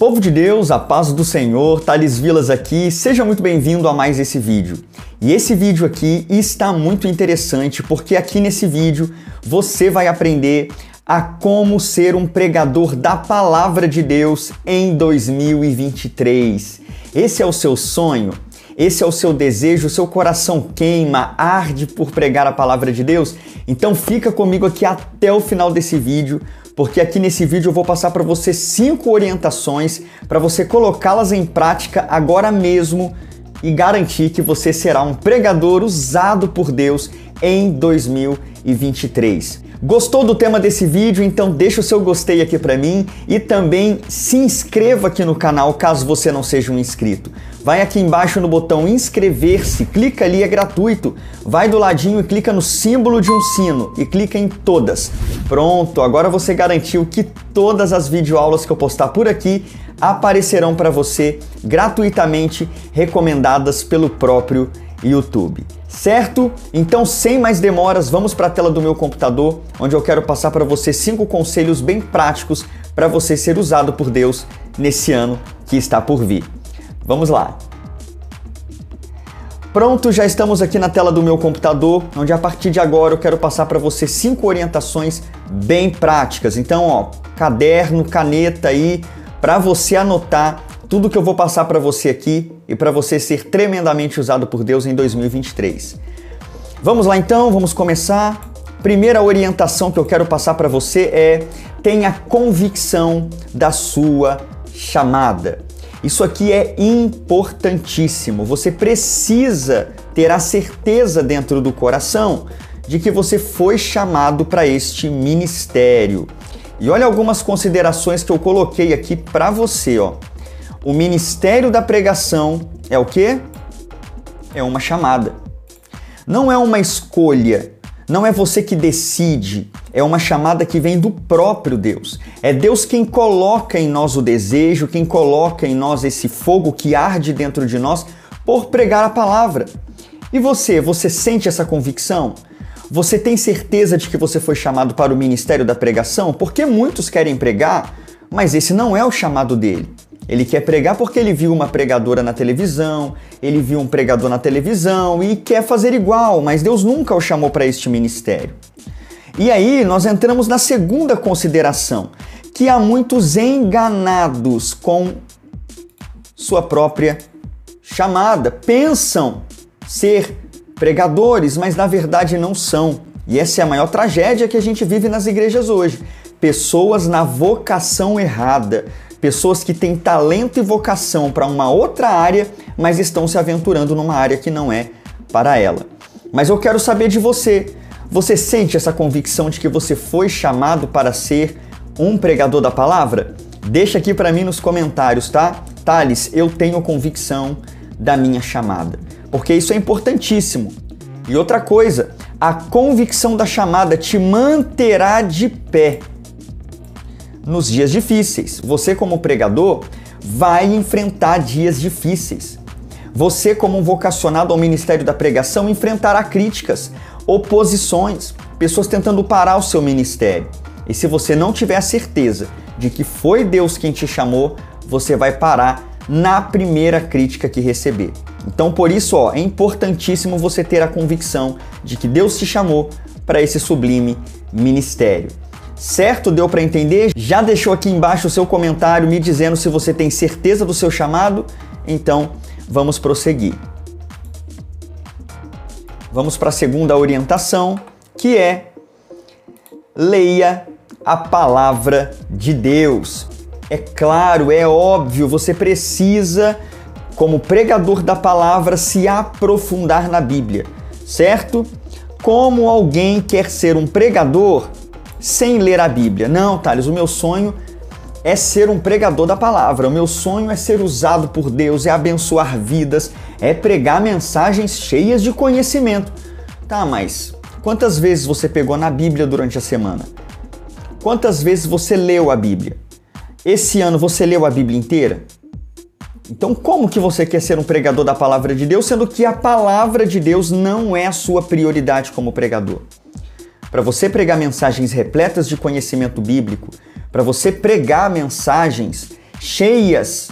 Povo de Deus, a paz do Senhor, Thales Vilas aqui, seja muito bem-vindo a mais esse vídeo. E esse vídeo aqui está muito interessante porque aqui nesse vídeo você vai aprender a como ser um pregador da palavra de Deus em 2023. Esse é o seu sonho? Esse é o seu desejo? O seu coração queima, arde por pregar a palavra de Deus? Então fica comigo aqui até o final desse vídeo porque aqui nesse vídeo eu vou passar para você cinco orientações para você colocá-las em prática agora mesmo e garantir que você será um pregador usado por Deus em 2023. Gostou do tema desse vídeo? Então deixa o seu gostei aqui para mim e também se inscreva aqui no canal caso você não seja um inscrito. Vai aqui embaixo no botão inscrever-se, clica ali, é gratuito. Vai do ladinho e clica no símbolo de um sino e clica em todas. Pronto, agora você garantiu que todas as videoaulas que eu postar por aqui aparecerão para você gratuitamente, recomendadas pelo próprio YouTube. Certo? Então, sem mais demoras, vamos para a tela do meu computador, onde eu quero passar para você cinco conselhos bem práticos para você ser usado por Deus nesse ano que está por vir. Vamos lá. Pronto, já estamos aqui na tela do meu computador, onde a partir de agora eu quero passar para você cinco orientações bem práticas. Então, ó, caderno, caneta aí para você anotar tudo que eu vou passar para você aqui e para você ser tremendamente usado por Deus em 2023. Vamos lá então, vamos começar. Primeira orientação que eu quero passar para você é: tenha convicção da sua chamada. Isso aqui é importantíssimo. Você precisa ter a certeza dentro do coração de que você foi chamado para este ministério. E olha algumas considerações que eu coloquei aqui para você, ó. O ministério da pregação é o quê? É uma chamada. Não é uma escolha, não é você que decide, é uma chamada que vem do próprio Deus. É Deus quem coloca em nós o desejo, quem coloca em nós esse fogo que arde dentro de nós por pregar a palavra. E você, você sente essa convicção? Você tem certeza de que você foi chamado para o ministério da pregação? Porque muitos querem pregar, mas esse não é o chamado dele. Ele quer pregar porque ele viu uma pregadora na televisão, ele viu um pregador na televisão e quer fazer igual, mas Deus nunca o chamou para este ministério. E aí nós entramos na segunda consideração, que há muitos enganados com sua própria chamada, pensam ser pregadores, mas na verdade não são. E essa é a maior tragédia que a gente vive nas igrejas hoje. Pessoas na vocação errada, pessoas que têm talento e vocação para uma outra área, mas estão se aventurando numa área que não é para ela. Mas eu quero saber de você. Você sente essa convicção de que você foi chamado para ser um pregador da palavra? Deixa aqui para mim nos comentários, tá? Thales, eu tenho convicção da minha chamada, porque isso é importantíssimo. E outra coisa, a convicção da chamada te manterá de pé nos dias difíceis. Você, como pregador, vai enfrentar dias difíceis. Você, como vocacionado ao ministério da pregação, enfrentará críticas, oposições, pessoas tentando parar o seu ministério. E se você não tiver a certeza de que foi Deus quem te chamou, você vai parar na primeira crítica que receber. Então, por isso, ó, é importantíssimo você ter a convicção de que Deus te chamou para esse sublime ministério. Certo? Deu para entender? Já deixou aqui embaixo o seu comentário me dizendo se você tem certeza do seu chamado? Então, vamos prosseguir. Vamos para a segunda orientação, que é leia a palavra de Deus. É claro, é óbvio, você precisa, como pregador da palavra, se aprofundar na Bíblia, certo? Como alguém quer ser um pregador, sem ler a Bíblia. Não, Thales, o meu sonho é ser um pregador da palavra. O meu sonho é ser usado por Deus, é abençoar vidas, é pregar mensagens cheias de conhecimento. Tá, mas quantas vezes você pegou na Bíblia durante a semana? Quantas vezes você leu a Bíblia? Esse ano você leu a Bíblia inteira? Então, como que você quer ser um pregador da palavra de Deus, sendo que a palavra de Deus não é a sua prioridade como pregador? Para você pregar mensagens repletas de conhecimento bíblico, para você pregar mensagens cheias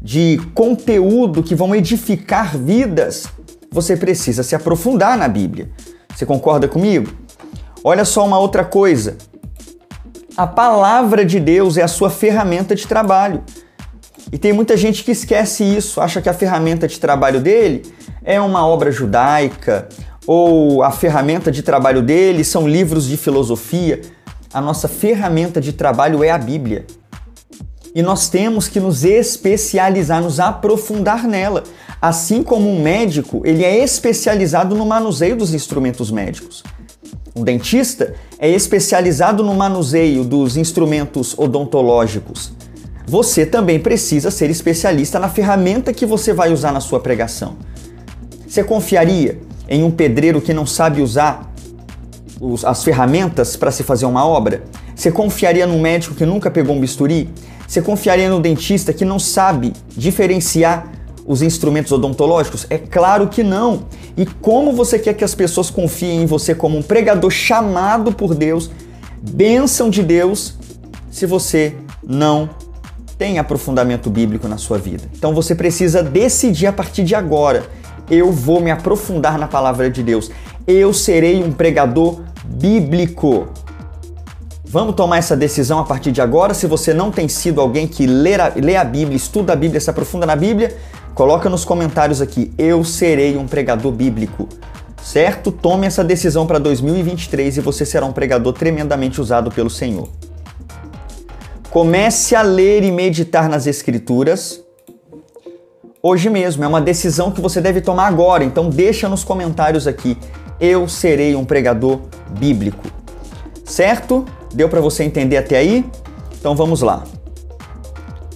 de conteúdo que vão edificar vidas, você precisa se aprofundar na Bíblia. Você concorda comigo? Olha só uma outra coisa. A palavra de Deus é a sua ferramenta de trabalho. E tem muita gente que esquece isso, acha que a ferramenta de trabalho dele é uma obra judaica ou a ferramenta de trabalho dele são livros de filosofia. A nossa ferramenta de trabalho é a Bíblia e nós temos que nos especializar, nos aprofundar nela. Assim como um médico, ele é especializado no manuseio dos instrumentos médicos. Um dentista é especializado no manuseio dos instrumentos odontológicos. Você também precisa ser especialista na ferramenta que você vai usar na sua pregação. Você confiaria em um pedreiro que não sabe usar as ferramentas para se fazer uma obra? Você confiaria num médico que nunca pegou um bisturi? Você confiaria no dentista que não sabe diferenciar os instrumentos odontológicos? É claro que não. E como você quer que as pessoas confiem em você como um pregador chamado por Deus, bênção de Deus, se você não tem aprofundamento bíblico na sua vida? Então você precisa decidir a partir de agora. Eu vou me aprofundar na palavra de Deus. Eu serei um pregador bíblico. Vamos tomar essa decisão a partir de agora. Se você não tem sido alguém que lê a, lê a Bíblia, estuda a Bíblia, se aprofunda na Bíblia, coloca nos comentários aqui: eu serei um pregador bíblico. Certo? Tome essa decisão para 2023 e você será um pregador tremendamente usado pelo Senhor. Comece a ler e meditar nas Escrituras hoje mesmo. É uma decisão que você deve tomar agora. Então deixa nos comentários aqui. Eu serei um pregador bíblico. Certo? Deu para você entender até aí? Então vamos lá.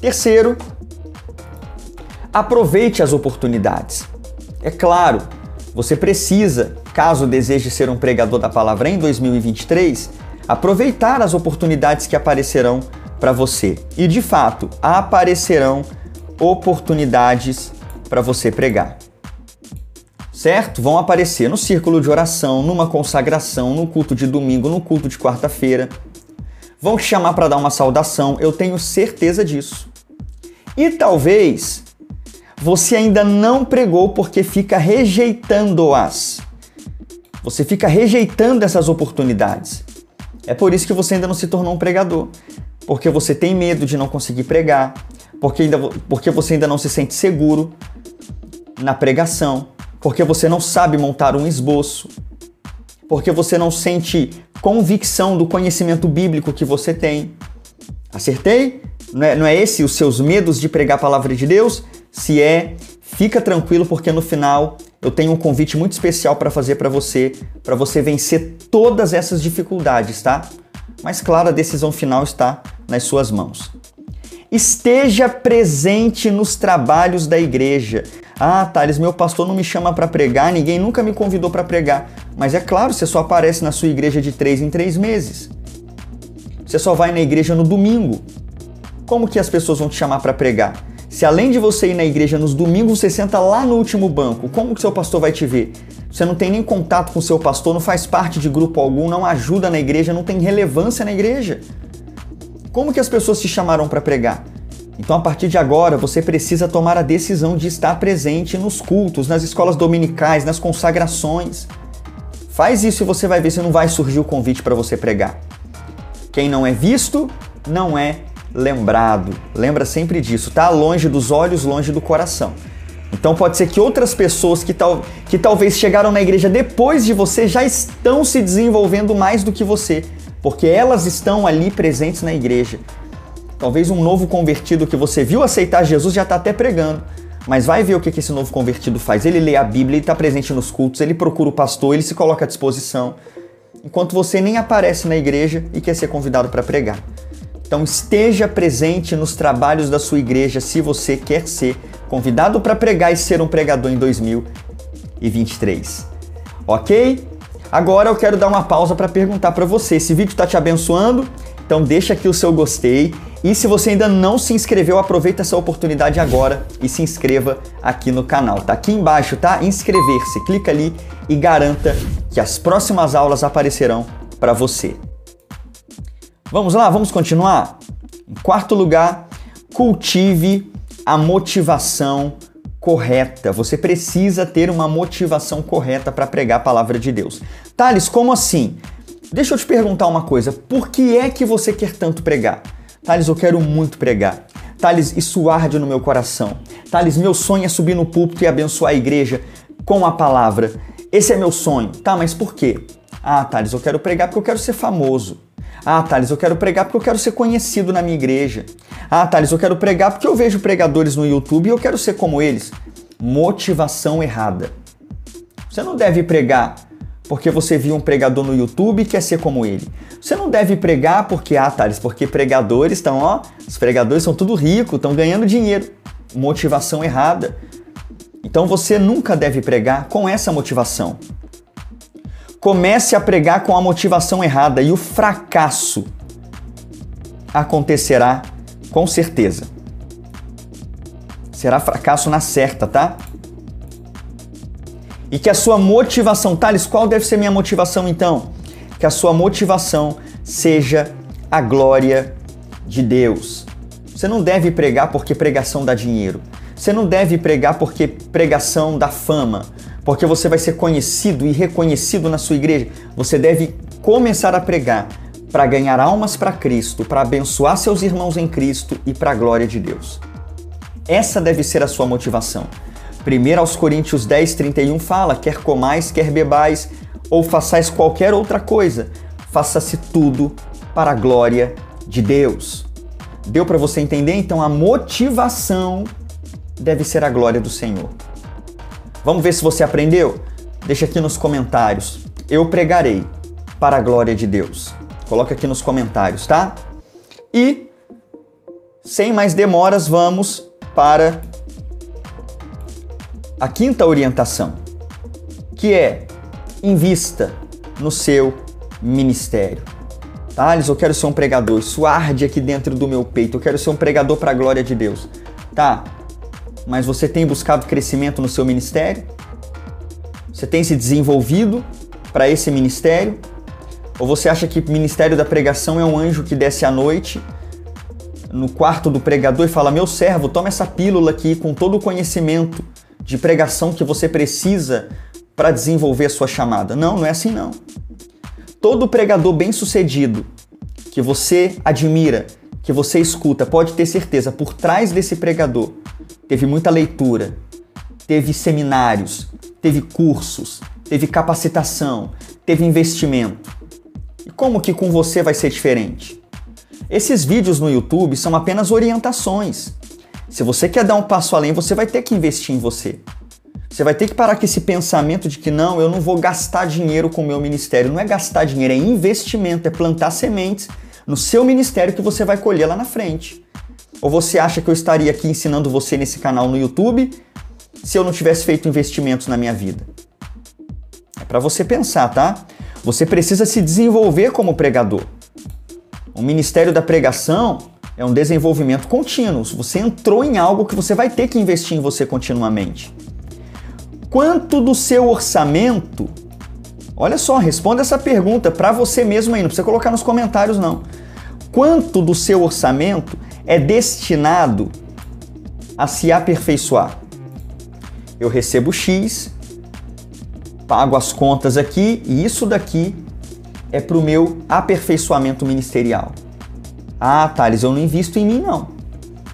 Terceiro, aproveite as oportunidades. É claro, você precisa, caso deseje ser um pregador da palavra em 2023, aproveitar as oportunidades que aparecerão para você. E de fato, aparecerão oportunidades para você pregar. Certo? Vão aparecer no círculo de oração, numa consagração, no culto de domingo, no culto de quarta-feira vão te chamar para dar uma saudação, eu tenho certeza disso. E talvez você ainda não pregou porque fica rejeitando-as. Você fica rejeitando essas oportunidades. É por isso que você ainda não se tornou um pregador. Porque você tem medo de não conseguir pregar, porque, ainda, porque você ainda não se sente seguro na pregação, porque você não sabe montar um esboço, porque você não sente convicção do conhecimento bíblico que você tem. Acertei? Não é, não é esse os seus medos de pregar a palavra de Deus? Se é, fica tranquilo porque no final eu tenho um convite muito especial para fazer para você, para você vencer todas essas dificuldades, tá? Mas claro, a decisão final está nas suas mãos. Esteja presente nos trabalhos da igreja. Ah, Thales, meu pastor não me chama para pregar, ninguém nunca me convidou para pregar. Mas é claro, você só aparece na sua igreja de três em três meses. Você só vai na igreja no domingo. Como que as pessoas vão te chamar para pregar? Se além de você ir na igreja nos domingos, você senta lá no último banco, como que seu pastor vai te ver? Você não tem nem contato com seu pastor, não faz parte de grupo algum, não ajuda na igreja, não tem relevância na igreja. Como que as pessoas te chamaram para pregar? Então, a partir de agora, você precisa tomar a decisão de estar presente nos cultos, nas escolas dominicais, nas consagrações. Faz isso e você vai ver se não vai surgir o convite para você pregar. Quem não é visto, não é lembrado. Lembra sempre disso, tá? Longe dos olhos, longe do coração. Então pode ser que outras pessoas que, tal, que talvez chegaram na igreja depois de você já estão se desenvolvendo mais do que você, porque elas estão ali presentes na igreja. Talvez um novo convertido que você viu aceitar Jesus já está até pregando. Mas vai ver o que esse novo convertido faz. Ele lê a Bíblia, ele está presente nos cultos, ele procura o pastor, ele se coloca à disposição. Enquanto você nem aparece na igreja e quer ser convidado para pregar. Então esteja presente nos trabalhos da sua igreja se você quer ser convidado para pregar e ser um pregador em 2023. Ok? Agora eu quero dar uma pausa para perguntar para você: esse vídeo está te abençoando? Então deixa aqui o seu gostei e se você ainda não se inscreveu, aproveita essa oportunidade agora e se inscreva aqui no canal. Tá aqui embaixo, tá? Inscrever-se. Clica ali e garanta que as próximas aulas aparecerão para você. Vamos lá, vamos continuar? Em quarto lugar, cultive a motivação correta. Você precisa ter uma motivação correta para pregar a palavra de Deus. Thales, como assim? Deixa eu te perguntar uma coisa. Por que é que você quer tanto pregar? Thales, eu quero muito pregar. Thales, isso arde no meu coração. Thales, meu sonho é subir no púlpito e abençoar a igreja com a palavra. Esse é meu sonho. Tá, mas por quê? Ah, Thales, eu quero pregar porque eu quero ser famoso. Ah, Thales, eu quero pregar porque eu quero ser conhecido na minha igreja. Ah, Thales, eu quero pregar porque eu vejo pregadores no YouTube e eu quero ser como eles. Motivação errada. Você não deve pregar porque você viu um pregador no YouTube e quer ser como ele. Você não deve pregar porque, ah, Thales, porque pregadores estão, ó, os pregadores são tudo ricos, estão ganhando dinheiro. Motivação errada. Então você nunca deve pregar com essa motivação. Comece a pregar com a motivação errada e o fracasso acontecerá com certeza. Será fracasso na certa, tá? E que a sua motivação, Thales, qual deve ser minha motivação então? Que a sua motivação seja a glória de Deus. Você não deve pregar porque pregação dá dinheiro. Você não deve pregar porque pregação dá fama porque você vai ser conhecido e reconhecido na sua igreja. Você deve começar a pregar para ganhar almas para Cristo, para abençoar seus irmãos em Cristo e para a glória de Deus. Essa deve ser a sua motivação. 1 aos Coríntios 10, 31 fala: quer comais, quer bebais, ou façais qualquer outra coisa, faça-se tudo para a glória de Deus. Deu para você entender? Então a motivação deve ser a glória do Senhor. Vamos ver se você aprendeu? Deixa aqui nos comentários. Eu pregarei para a glória de Deus. Coloca aqui nos comentários, tá? E sem mais demoras, vamos para a quinta orientação, que é invista no seu ministério. Thales, eu quero ser um pregador, isso arde aqui dentro do meu peito, eu quero ser um pregador para a glória de Deus. Tá, mas você tem buscado crescimento no seu ministério? Você tem se desenvolvido para esse ministério? Ou você acha que o ministério da pregação é um anjo que desce à noite no quarto do pregador e fala: Meu servo, toma essa pílula aqui com todo o conhecimento de pregação que você precisa para desenvolver a sua chamada? Não, não é assim não. Todo pregador bem-sucedido que você admira, que você escuta, pode ter certeza, por trás desse pregador teve muita leitura, teve seminários, teve cursos, teve capacitação, teve investimento. E como que com você vai ser diferente? Esses vídeos no YouTube são apenas orientações. Se você quer dar um passo além, você vai ter que investir em você. Você vai ter que parar com esse pensamento de que não, eu não vou gastar dinheiro com o meu ministério. Não é gastar dinheiro, é investimento, é plantar sementes no seu ministério que você vai colher lá na frente. Ou você acha que eu estaria aqui ensinando você nesse canal no YouTube se eu não tivesse feito investimentos na minha vida? É para você pensar, tá? Você precisa se desenvolver como pregador. O ministério da pregação é um desenvolvimento contínuo. Você entrou em algo que você vai ter que investir em você continuamente. Quanto do seu orçamento? Olha só, responda essa pergunta para você mesmo aí, não precisa colocar nos comentários não. Quanto do seu orçamento é destinado a se aperfeiçoar. Eu recebo X, pago as contas aqui e isso daqui é para o meu aperfeiçoamento ministerial. Ah, Thales, eu não invisto em mim não.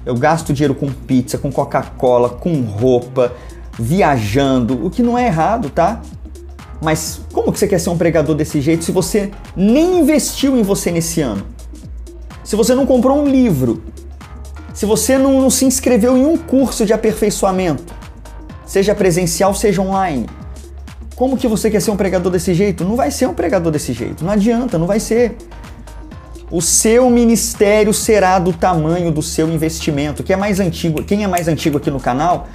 Eu gasto dinheiro com pizza, com Coca-Cola, com roupa, viajando, o que não é errado, tá? Mas como que você quer ser um pregador desse jeito se você nem investiu em você nesse ano? Se você não comprou um livro, se você não, não se inscreveu em um curso de aperfeiçoamento, seja presencial, seja online, como que você quer ser um pregador desse jeito? Não vai ser um pregador desse jeito, não adianta, não vai ser. O seu ministério será do tamanho do seu investimento. Quem é mais antigo, quem é mais antigo aqui no canal,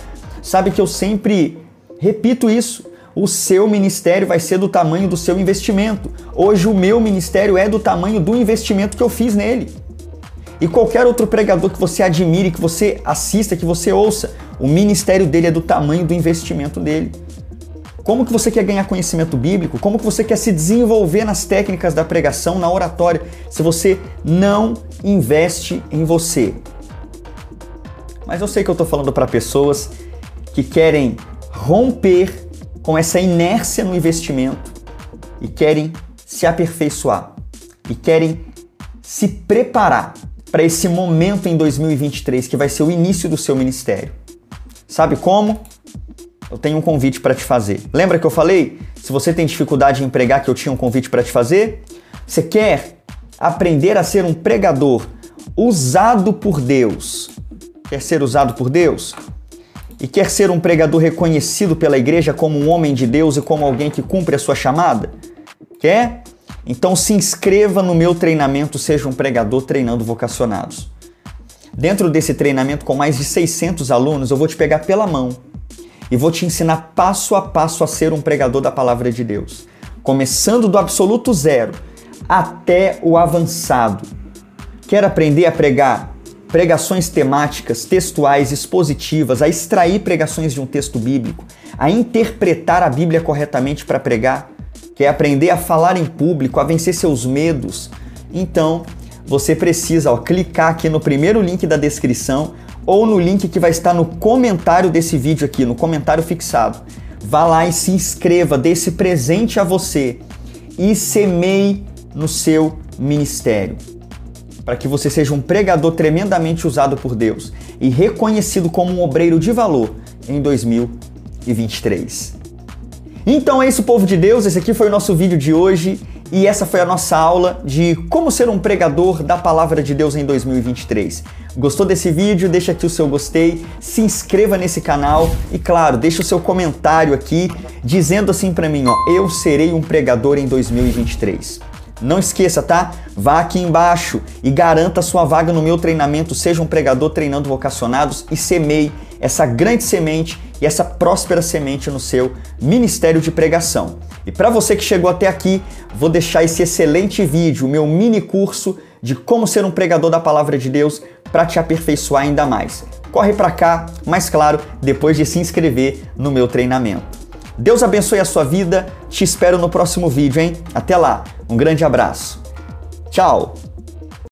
sabe que eu sempre repito isso. O seu ministério vai ser do tamanho do seu investimento. Hoje o meu ministério é do tamanho do investimento que eu fiz nele e qualquer outro pregador que você admire, que você assista, que você ouça, o ministério dele é do tamanho do investimento dele. Como que você quer ganhar conhecimento bíblico? Como que você quer se desenvolver nas técnicas da pregação, na oratória, se você não investe em você? mas eu sei que eu estou falando para pessoas que querem romper com essa inércia no investimento e querem se aperfeiçoar e querem se preparar para esse momento em 2023 que vai ser o início do seu ministério. Sabe como? Eu tenho um convite para te fazer. Lembra que eu falei? Se você tem dificuldade em empregar, que eu tinha um convite para te fazer? Você quer aprender a ser um pregador usado por Deus? Quer ser usado por Deus? E quer ser um pregador reconhecido pela igreja como um homem de Deus e como alguém que cumpre a sua chamada? Quer? Então se inscreva no meu treinamento Seja um Pregador Treinando Vocacionados. Dentro desse treinamento com mais de 600 alunos, eu vou te pegar pela mão e vou te ensinar passo a passo a ser um pregador da palavra de Deus, começando do absoluto zero até o avançado. Quer aprender a pregar pregações temáticas, textuais, expositivas, a extrair pregações de um texto bíblico, a interpretar a Bíblia corretamente para pregar? quer aprender a falar em público, a vencer seus medos, então você precisa ó, clicar aqui no primeiro link da descrição ou no link que vai estar no comentário desse vídeo aqui, no comentário fixado. Vá lá e se inscreva, dê esse presente a você e semeie no seu ministério. Para que você seja um pregador tremendamente usado por Deus e reconhecido como um obreiro de valor em 2023. Então é isso, povo de Deus. Esse aqui foi o nosso vídeo de hoje e essa foi a nossa aula de como ser um pregador da palavra de Deus em 2023. Gostou desse vídeo? Deixa aqui o seu gostei, se inscreva nesse canal e claro, deixa o seu comentário aqui dizendo assim para mim, ó, eu serei um pregador em 2023. Não esqueça, tá? Vá aqui embaixo e garanta sua vaga no meu treinamento Seja um Pregador Treinando Vocacionados e semeie essa grande semente e essa próspera semente no seu ministério de pregação. E para você que chegou até aqui, vou deixar esse excelente vídeo, meu mini curso de como ser um pregador da palavra de Deus para te aperfeiçoar ainda mais. Corre para cá, mas claro, depois de se inscrever no meu treinamento. Deus abençoe a sua vida. Te espero no próximo vídeo, hein? Até lá. Um grande abraço. Tchau.